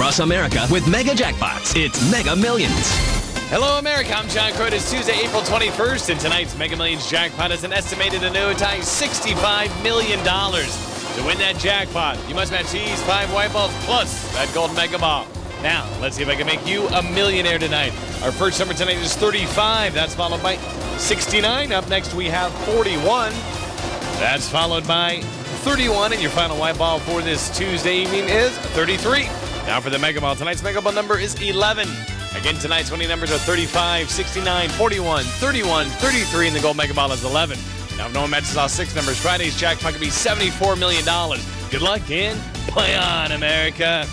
across America with mega jackpots. It's Mega Millions. Hello, America. I'm John Crow. It's Tuesday, April 21st, and tonight's Mega Millions jackpot is an estimated annuitized $65 million. To win that jackpot, you must match these five white balls plus that gold mega ball. Now, let's see if I can make you a millionaire tonight. Our first number tonight is 35. That's followed by 69. Up next, we have 41. That's followed by 31. And your final white ball for this Tuesday evening is 33. Now for the Mega Ball. Tonight's Mega Ball number is 11. Again, tonight's winning numbers are 35, 69, 41, 31, 33, and the gold Mega Ball is 11. Now, if no one matches all six numbers, Friday's jackpot could be $74 million. Good luck and play on, America.